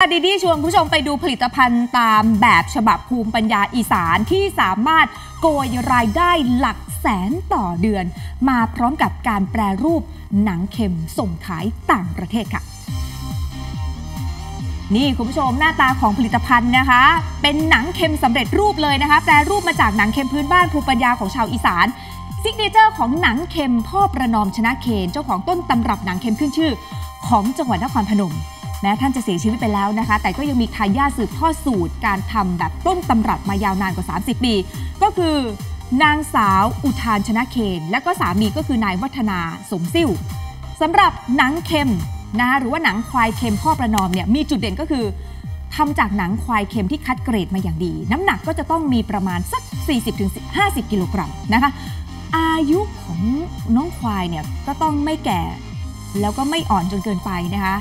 ดีดีชวนผู้ชมไปดูผลิตภัณฑ์ตามแบบฉบับภูมิปัญญาอีสานที่สามารถโกยรายได้หลักแสนต่อเดือน มาพร้อมกับการแปรรูปหนังเค็มส่งขายต่างประเทศค่ะ นี่คุณผู้ชมหน้าตาของผลิตภัณฑ์นะคะ เป็นหนังเค็มสำเร็จรูปเลยนะคะ แปรรูปมาจากหนังเค็มพื้นบ้านภูมิปัญญาของชาวอีสาน signature ของหนังเค็มพ่อประนอมชนะเคนเจ้าของต้นตำรับหนังเค็มขึ้นชื่อ ของจังหวัดนครพนม แม้ท่านจะเสียชีวิตไปแล้วนะคะ แต่ก็ยังมีทายาทสืบทอดสูตรการทำแบบต้นตำรับมายาวนานกว่า 30 ปี ก็คือนางสาวอุทานชนะเคน และก็สามีก็คือนายวัฒนาสมซิ่วสำหรับหนังเค็มนะคะหรือว่าหนังควายเค็มพ่อประนอมเนี่ยมีจุดเด่นก็คือทำจากหนังควายเค็มที่คัดเกรดมาอย่างดี น้ำหนักก็จะต้องมีประมาณสัก 40-50 กิโลกรัมนะคะอายุของน้องควายเนี่ยก็ต้องไม่แก่ แล้วก็ไม่อ่อนจนเกินไปนะคะ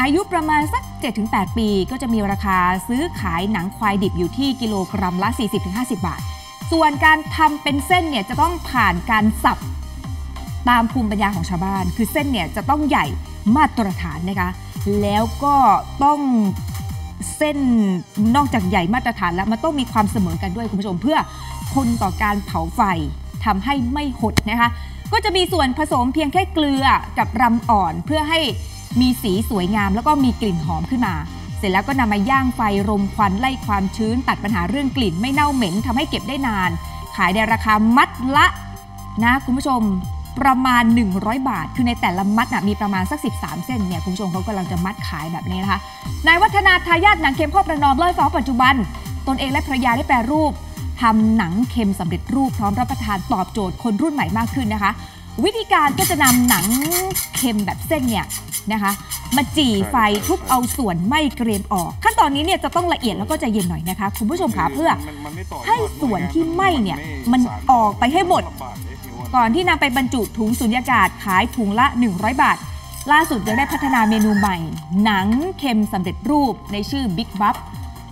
อายุประมาณสัก 7-8 ปี ก็จะมีราคาซื้อขายหนังควายดิบอยู่ที่กิโลกรัมละ 40-50 บาท ส่วนการทำเป็นเส้นเนี่ยจะต้องผ่านการสับตามภูมิปัญญาของชาวบ้าน คือเส้นเนี่ยจะต้องใหญ่มาตรฐานนะคะ แล้วก็ต้องเส้นนอกจากใหญ่มาตรฐานแล้วมันต้องมีความเสมอกันด้วยคุณผู้ชม เพื่อทนต่อการเผาไฟทำให้ไม่หดนะคะ ก็จะมีส่วนผสมเพียงแค่เกลือกับรำอ่อนเพื่อให้ มีสีสวยงามแล้วก็มีกลิ่นหอมขึ้นมา เสร็จแล้วก็นำมาย่างไฟรมควันไล่ความชื้น ตัดปัญหาเรื่องกลิ่นไม่เน่าเหม็นทำให้เก็บได้นาน ขายในราคามัดละนะคุณผู้ชมประมาณ 100 บาท คือในแต่ละมัดนะมีประมาณสัก 13 เส้นเนี่ยคุณผู้ชมเขากำลังจะมัดขายแบบนี้นะคะ นายวัฒนาทายาทหนังเค็มพ่อประนอมเล่าให้ฟังว่าปัจจุบัน ตนเองและภรรยาได้แปรรูปทำหนังเค็มสำเร็จรูปพร้อมรับประทานตอบโจทย์คนรุ่นใหม่มากขึ้นนะคะ วิธีการก็จะนำหนังเค็มแบบเส้นเนี่ย นะคะ มาจี่ไฟทุบเอาส่วนไม่เกรียมออก ขั้นตอนนี้เนี่ยจะต้องละเอียดแล้วก็ใจเย็นหน่อยนะคะ คุณผู้ชมคะเพื่อให้ส่วนที่ไหม้เนี่ยมันออกไปให้หมด ก่อนที่นำไปบรรจุถุงสุญญากาศขายถุงละ 100 บาท ล่าสุดยังได้พัฒนาเมนูใหม่ หนังเค็มสำเร็จรูปในชื่อ Big b u b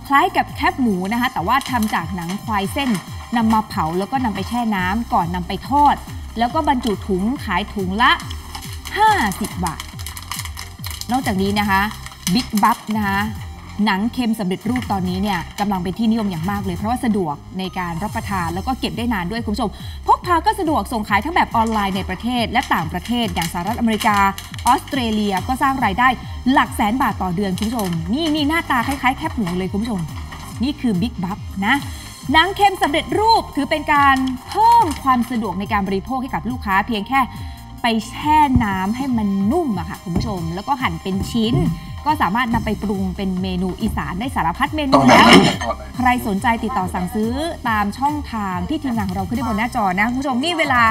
คล้ายกับแคบหมูนะคะ แต่ว่าทำจากหนังควายเส้นนำมาเผาแล้วก็นำไปแช่น้ำก่อนนำไปทอด แล้วก็บรรจุถุงขายถุงละ 50 บาท นอกจากนี้นะคะ Big b u b นะคะหนังเค็มสำเร็จรูปตอนนี้เนี่ยกำลังเป็นที่นิยมอย่างมากเลย เพราะว่าสะดวกในการรับประทานแล้วก็เก็บได้นานด้วยคุณผู้ชมพกพาก็สะดวกส่งขายทั้งแบบออนไลน์ในประเทศ และต่างประเทศอย่างสหรัฐอเมริกา ออสเตรเลียก็สร้างรายได้หลักแสนบาทต่อเดือนคุณผู้ชม นี่นี่หน้าตาคล้ายๆ แคบหมูเลยคุณผู้ชม นี่คือบิ๊กบัฟนะหนังเค็มสำเร็จรูปถือเป็นการเพิ่มความสะดวกในการบริโภคให้กับลูกค้าเพียงแค่ ไปแช่น้ำให้มันนุ่มอะค่ะคุณผู้ชม แล้วก็หั่นเป็นชิ้น ก็สามารถนำไปปรุงเป็นเมนูอีสานได้สารพัดเมนูแล้ว ใครสนใจติดต่อสั่งซื้อตามช่องทางที่ทีมงานของเราขึ้นได้บนหน้าจอนะคุณผู้ชมนี่เวลา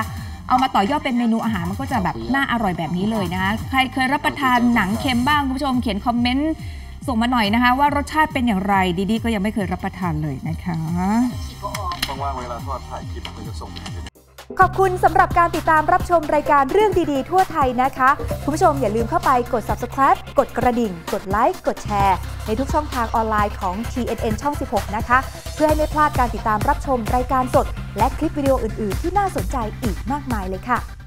เอามาต่อยอดเป็นเมนูอาหารมันก็จะแบบน่าอร่อยแบบนี้เลยนะคะใครเคยรับประทานหนังเค็มบ้างคุณผู้ชมเขียนคอมเมนต์ส่งมาหน่อยนะคะ ว่ารสชาติเป็นอย่างไรดีๆ ก็ยังไม่เคยรับประทานเลยนะคะว่างๆเวลาทอดถ่ายคลิปมันจะส่งไปให้ ขอบคุณสำหรับการติดตามรับชมรายการเรื่องดีๆ ทั่วไทยนะคะ คุณผู้ชมอย่าลืมเข้าไปกด subscribe กดกระดิ่ง กดไลค์ กดแชร์ ในทุกช่องทางออนไลน์ของ TNN ช่อง 16 นะคะ เพื่อให้ไม่พลาดการติดตามรับชมรายการสด และคลิปวิดีโออื่น ๆ ที่น่าสนใจอีกมากมายเลยค่ะ